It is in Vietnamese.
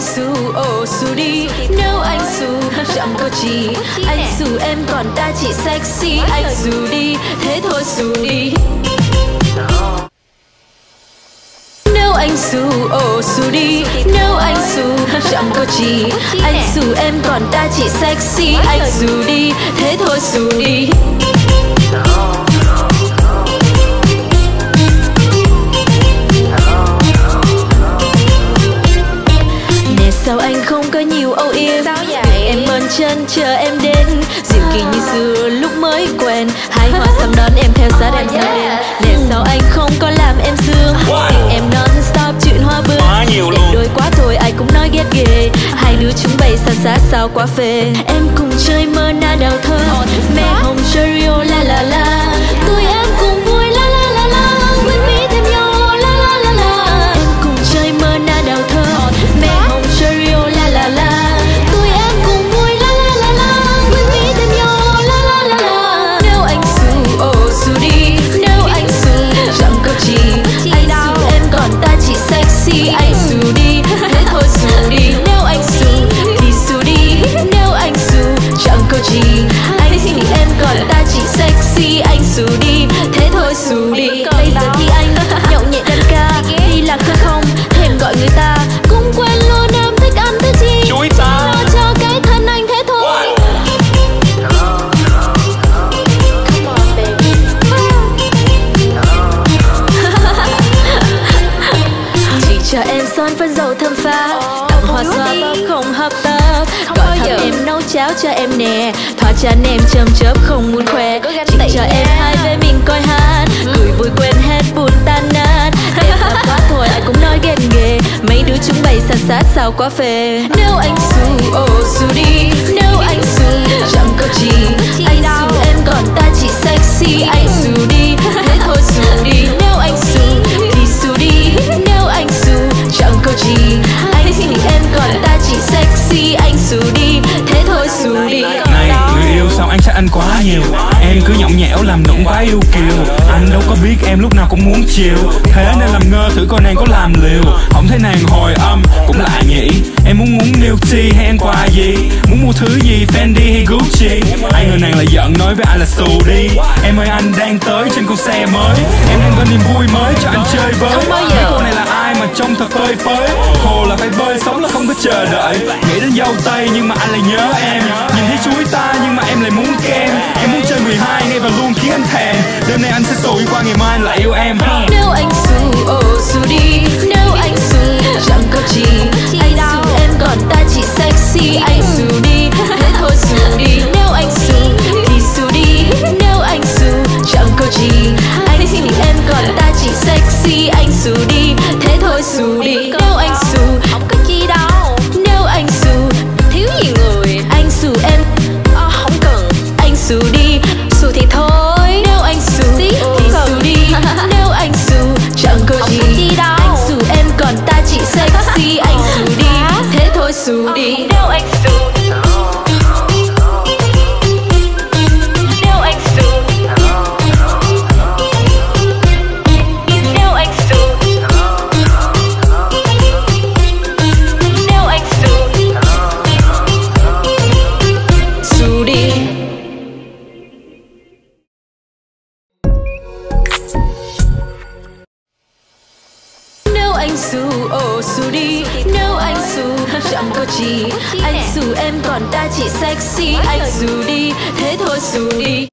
anh xù ồ xù đi. Nếu anh xù chẳng có chi anh xù em còn ta chỉ sexy. Anh xù đi, thế thôi xù đi. Nếu anh xù ồ xù đi. Nếu anh xù chẳng có chi anh xù em còn ta chỉ sexy. Anh xù đi, thế thôi xù đi. Chờ em đến. Dịu kỳ như xưa lúc mới quen. Hai hoa sắm đón em theo sát em theo đêm Nè sao anh không có làm em sương Tình em non stop chuyện hoa bướm Quá nhiều luôn. Đẹp đôi quá thôi ai cũng nói ghét ghê. Hai đứa chúng bay xa xa sao quá phê. Em cùng chơi mơ na đào thơ xù đi Bây giờ thì anh nhậu nhẹt đơn ca. Đi lạc cơ không thèm gọi người ta. Cũng quên luôn em thích ăn thứ gì. Chuối ta. Lo cho cái thân anh thế thôi. Come on baby Chỉ cho em son phấn dầu thơm pha. Tặng hoa xoa bóp không hấp tấp. Không Gọi bao giờ. em nấu cháo cho em nè. Thoa chán em châm chớp không muốn khoe. Chỉ cho em hai với xa quá phê. Nếu anh xù ồ xù đi. Nếu anh xù chẳng có gì. Anh xù em còn ta chỉ sexy. Anh xù đi, thế thôi xù đi. Nếu anh xù thì xù đi. Nếu anh xù chẳng có gì. Anh thì em còn ta chỉ sexy. Anh xù đi, thế thôi xù đi anh trách anh quá nhiều. Em cứ nhõng nhẽo làm nũng quá yêu kiều. Anh đâu có biết em lúc nào cũng muốn chiều. Thế nên làm ngơ thử coi nàng có làm liều. Không thấy nàng hồi âm cũng lạ nhỉ? Em muốn muốn milk tea hay ăn quà gì? Muốn mua thứ gì Fendi hay Gucci? Ai ngờ nàng lại giận nói với ai là xù đi. Em ơi anh đang tới trên con xe mới. Em đang có niềm vui mới cho anh chơi với. Mấy cô này là ai mà trông thật phơi phới? Hồ là phải bơi, sống là không có chờ đợi. Nghĩ đến dâu tây nhưng mà anh lại nhớ em qua ngày mai anh lại yêu em. Nếu anh xù ồ xù đi. Nếu anh xù chẳng có chi Anh xù em còn ta chỉ sexy. Anh xù đi thế thôi xù đi. Nếu anh xù thì xù đi. Nếu anh xù chẳng có chi Anh xù em còn ta chỉ sexy. Anh xù đi thế thôi xù đi. Nếu anh xù xù đi. nếu anh xù chẳng có chi. Anh xù em còn ta chỉ sexy Anh xù đi thế thôi xù đi